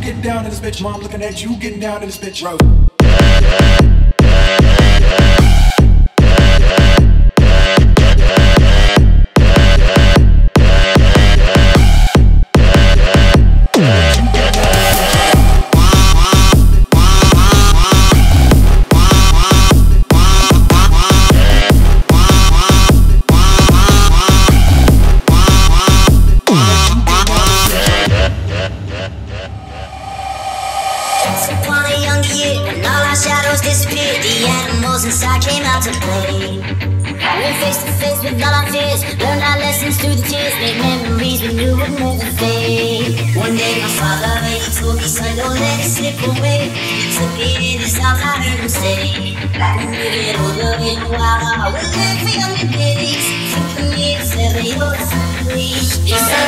you getting down in this bitch. Mom looking at you getting down in this bitch. Bro. Once a young year, when all our shadows disappeared, the animals inside came out to play. We were face to face with all our fears, learned our lessons through the tears, made memories we knew would never fade. One day my father, he told me, son, don't let it slip away. He took me in his house, I heard him say, when we get older, a while, I will live for younger days. To tell me your story. He said, one day,